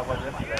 I was yesterday.